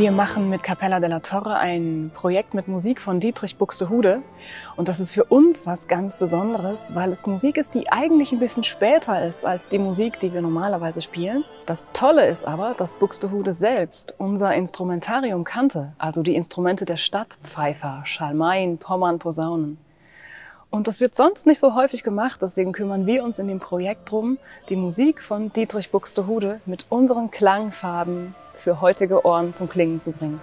Wir machen mit Capella della Torre ein Projekt mit Musik von Dietrich Buxtehude. Und das ist für uns was ganz Besonderes, weil es Musik ist, die eigentlich ein bisschen später ist als die Musik, die wir normalerweise spielen. Das Tolle ist aber, dass Buxtehude selbst unser Instrumentarium kannte, also die Instrumente der Stadt, Pfeifer, Schalmeien, Pommern, Posaunen. Und das wird sonst nicht so häufig gemacht, deswegen kümmern wir uns in dem Projekt drum, die Musik von Dietrich Buxtehude mit unseren Klangfarben für heutige Ohren zum Klingen zu bringen.